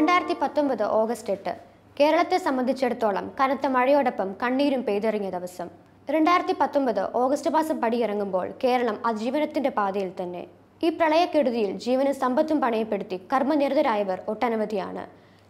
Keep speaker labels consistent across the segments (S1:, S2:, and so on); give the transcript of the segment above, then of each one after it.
S1: രണ്ടായിരത്തി പത്തൊമ്പത് ഓഗസ്റ്റ് എട്ട്. കേരളത്തെ സംബന്ധിച്ചിടത്തോളം കനത്ത മഴയോടൊപ്പം കണ്ണീരും പെയ്തിറങ്ങിയ ദിവസം. രണ്ടായിരത്തി പത്തൊമ്പത് ഓഗസ്റ്റ് മാസം പടിയിറങ്ങുമ്പോൾ കേരളം അതിജീവനത്തിന്റെ പാതയിൽ തന്നെ. ഈ പ്രളയക്കെടുതിയിൽ ജീവനും സമ്പത്തും പണയപ്പെടുത്തി കർമ്മനിരതരായവർ ഒട്ടനവധിയാണ്.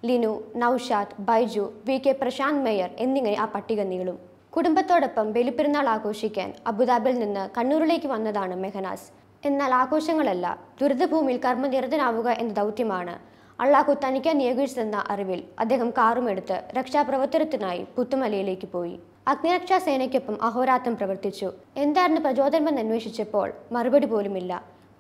S1: Linu Naushad Baiju V K Prashanth mayor എന്നിങ്ങനെ ആ പട്ടിക നീളും. കുടുംബത്തോടൊപ്പം ബലിപ്പെരുന്നാൾ ആഘോഷിക്കാൻ അബുദാബിയിൽ നിന്ന് കണ്ണൂരിലേക്ക് വന്നതാണ് മെഹനാസ്. എന്നാൽ ആഘോഷങ്ങളല്ല ദുരിതഭൂമിയിൽ കർമ്മനിരതനാവുക എന്ന ദൗത്യമാണ് അള്ളാഹു തനിക്ക് നിയോഗിച്ചതെന്ന അറിവിൽ അദ്ദേഹം കാറുമെടുത്ത് രക്ഷാപ്രവർത്തനത്തിനായി പുത്തുമലയിലേക്ക് പോയി. അഗ്നിരക്ഷാ സേനയ്ക്കൊപ്പം അഹോരാത്രം പ്രവർത്തിച്ചു. എന്തായിരുന്നു പ്രചോദനമെന്ന് അന്വേഷിച്ചപ്പോൾ മറുപടി പോലുമില്ല.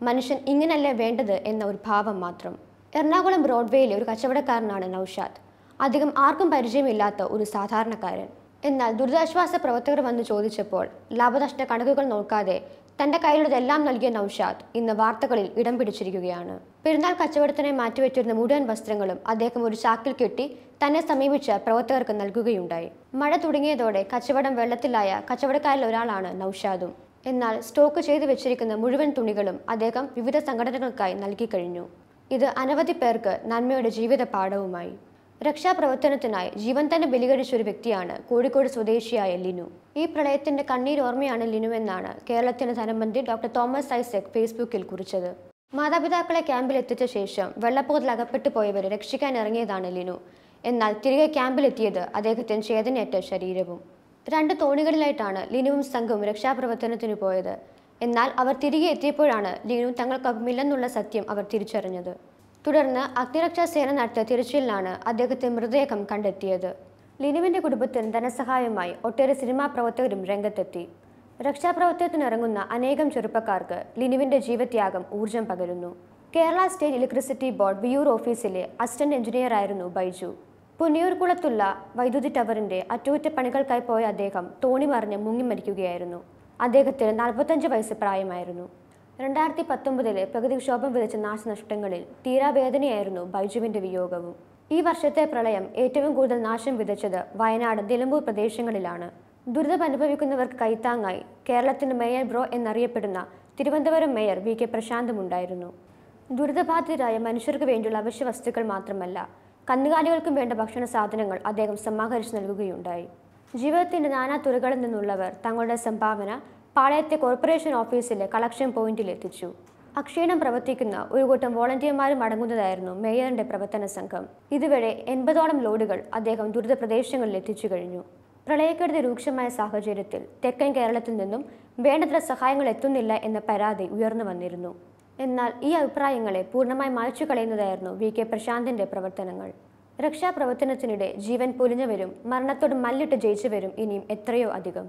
S1: മനുഷ്യൻ ഇങ്ങനല്ലേ വേണ്ടത് എന്ന ഒരു ഭാവം മാത്രം. എറണാകുളം ബ്രോഡ്വേയിലെ ഒരു കച്ചവടക്കാരനാണ് നൌഷാദ്. അധികം ആർക്കും പരിചയമില്ലാത്ത ഒരു സാധാരണക്കാരൻ. എന്നാൽ ദുരിതാശ്വാസ പ്രവർത്തകർ വന്ന് ചോദിച്ചപ്പോൾ ലാഭനഷ്ട കണക്കുകൾ നോക്കാതെ തന്റെ കയ്യിലുള്ളതെല്ലാം നൽകിയ നൌഷാദ് ഇന്ന് വാർത്തകളിൽ ഇടം പിടിച്ചിരിക്കുകയാണ്. പെരുന്നാൾ കച്ചവടത്തിനായി മാറ്റിവെച്ചിരുന്ന മുഴുവൻ വസ്ത്രങ്ങളും അദ്ദേഹം ഒരു ചാക്കിൽ കെട്ടി തന്നെ സമീപിച്ച പ്രവർത്തകർക്ക് നൽകുകയുണ്ടായി. മഴ തുടങ്ങിയതോടെ കച്ചവടം വെള്ളത്തിലായ കച്ചവടക്കാരിൽ ഒരാളാണ് നൌഷാദും. എന്നാൽ സ്റ്റോക്ക് ചെയ്തു വെച്ചിരിക്കുന്ന മുഴുവൻ തുണികളും അദ്ദേഹം വിവിധ സംഘടനകൾക്കായി നൽകി കഴിഞ്ഞു. ഇത് അനവധി പേർക്ക് നന്മയുടെ ജീവിത പാഠവുമായി രക്ഷാപ്രവർത്തനത്തിനായി ജീവൻ തന്നെ ബലികഴിച്ച ഒരു വ്യക്തിയാണ് കോഴിക്കോട് സ്വദേശിയായ ലിനു. ഈ പ്രളയത്തിന്റെ കണ്ണീരോർമ്മയാണ് ലിനു എന്നാണ് കേരളത്തിന്റെ ധനമന്ത്രി ഡോക്ടർ തോമസ് ഐസക് ഫേസ്ബുക്കിൽ കുറിച്ചത്. മാതാപിതാക്കളെ ക്യാമ്പിൽ എത്തിച്ച ശേഷം വെള്ളപ്പൊക്കത്തിൽ അകപ്പെട്ടു പോയവരെ രക്ഷിക്കാൻ ഇറങ്ങിയതാണ് ലിനു. എന്നാൽ തിരികെ ക്യാമ്പിലെത്തിയത് അദ്ദേഹത്തിന് ചേതനയേറ്റ ശരീരവും. രണ്ട് തോണികളിലായിട്ടാണ് ലിനുവും സംഘവും രക്ഷാപ്രവർത്തനത്തിന് പോയത്. എന്നാൽ അവർ തിരികെ എത്തിയപ്പോഴാണ് ലിനു തങ്ങൾക്കൊപ്പമില്ലെന്നുള്ള സത്യം അവർ തിരിച്ചറിഞ്ഞത്. തുടർന്ന് അഗ്നിരക്ഷാ സേന നടത്തിയ തിരച്ചിലിലാണ് അദ്ദേഹത്തെ മൃതദേഹം കണ്ടെത്തിയത്. ലിനുവിന്റെ കുടുംബത്തിന് ധനസഹായമായി ഒട്ടേറെ സിനിമാ പ്രവർത്തകരും രംഗത്തെത്തി. രക്ഷാപ്രവർത്തനത്തിനിറങ്ങുന്ന അനേകം ചെറുപ്പക്കാർക്ക് ലിനുവിന്റെ ജീവത്യാഗം ഊർജം പകരുന്നു. Kerala state electricity board Viyyur ഓഫീസിലെ അസിസ്റ്റന്റ് എഞ്ചിനീയറായിരുന്നു ബൈജു. പുന്നിയൂർകുളത്തുള്ള വൈദ്യുതി ടവറിന്റെ അറ്റകുറ്റപ്പണികൾക്കായി പോയ അദ്ദേഹം തോണി മറിഞ്ഞ് മുങ്ങിമരിക്കുകയായിരുന്നു അദ്ദേഹത്തിന് നാൽപ്പത്തഞ്ച് വയസ്സ് പ്രായമായിരുന്നു. രണ്ടായിരത്തി പത്തൊമ്പതിലെ പ്രകൃതിക്ഷോഭം വിതച്ച നാശനഷ്ടങ്ങളിൽ തീരാവേദനയായിരുന്നു ബൈജുവിന്റെ വിയോഗവും. ഈ വർഷത്തെ പ്രളയം ഏറ്റവും കൂടുതൽ നാശം വിതച്ചത് വയനാട് നിലമ്പൂർ പ്രദേശങ്ങളിലാണ്. ദുരിതം അനുഭവിക്കുന്നവർക്ക് കൈത്താങ്ങായി കേരളത്തിന്റെ മേയർ ബ്രോ എന്നറിയപ്പെടുന്ന തിരുവനന്തപുരം മേയർ വി കെ പ്രശാന്തും ഉണ്ടായിരുന്നു. ദുരിതബാധിതരായ മനുഷ്യർക്ക് വേണ്ടിയുള്ള അവശ്യ വസ്തുക്കൾ മാത്രമല്ല കന്നുകാലികൾക്കും വേണ്ട ഭക്ഷണ സാധനങ്ങൾ അദ്ദേഹം സമാഹരിച്ചു നൽകുകയുണ്ടായി. ജീവിതത്തിന്റെ നാനാ തുറകളിൽ നിന്നുള്ളവർ തങ്ങളുടെ സംഭാവന പാളയത്തെ കോർപ്പറേഷൻ ഓഫീസിലെ കളക്ഷൻ പോയിന്റിൽ എത്തിച്ചു അക്ഷീണം പ്രവർത്തിക്കുന്ന ഒരു കൂട്ടം വോളണ്ടിയർമാരും അടങ്ങുന്നതായിരുന്നു മേയറിന്റെ പ്രവർത്തന സംഘം. ഇതുവരെ എൺപതോളം ലോഡുകൾ അദ്ദേഹം ദുരിത പ്രദേശങ്ങളിൽ എത്തിച്ചു കഴിഞ്ഞു. പ്രളയക്കെടുതി രൂക്ഷമായ സാഹചര്യത്തിൽ തെക്കൻ കേരളത്തിൽ നിന്നും വേണ്ടത്ര സഹായങ്ങൾ എത്തുന്നില്ല എന്ന പരാതി ഉയർന്നു വന്നിരുന്നു. എന്നാൽ ഈ അഭിപ്രായങ്ങളെ പൂർണമായി മായ്ച്ചു കളയുന്നതായിരുന്നു വി കെ പ്രശാന്തിന്റെ പ്രവർത്തനങ്ങൾ. രക്ഷാപ്രവർത്തനത്തിനിടെ ജീവൻ പൊലിഞ്ഞവരും മരണത്തോട് മല്ലിട്ട് ജയിച്ചവരും ഇനിയും എത്രയോ അധികം.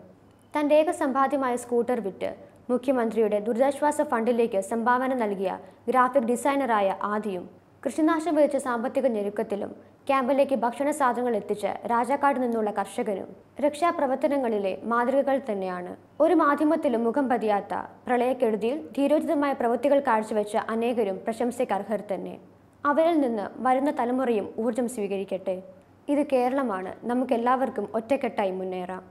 S1: തന്റെ ഏക സമ്പാദ്യമായ സ്കൂട്ടർ വിറ്റ് മുഖ്യമന്ത്രിയുടെ ദുരിതാശ്വാസ ഫണ്ടിലേക്ക് സംഭാവന നൽകിയ ഗ്രാഫിക് ഡിസൈനറായ ആദിയും കൃഷിനാശം വിധിച്ച സാമ്പത്തിക ഞെരുക്കത്തിലും ക്യാമ്പിലേക്ക് ഭക്ഷണ സാധനങ്ങൾ എത്തിച്ച് രാജാക്കാട് നിന്നുള്ള കർഷകനും രക്ഷാപ്രവർത്തനങ്ങളിലെ മാതൃകകൾ തന്നെയാണ്. ഒരു മാധ്യമത്തിലും മുഖം പതിയാത്ത പ്രളയക്കെടുതിയിൽ ധീരോചിതമായ പ്രവൃത്തികൾ കാഴ്ചവെച്ച അനേകരും പ്രശംസയ്ക്കർഹർ തന്നെ. അവരിൽ നിന്ന് വരുന്ന തലമുറയും ഊർജം സ്വീകരിക്കട്ടെ. ഇത് കേരളമാണ്. നമുക്കെല്ലാവർക്കും ഒറ്റക്കെട്ടായി മുന്നേറാം.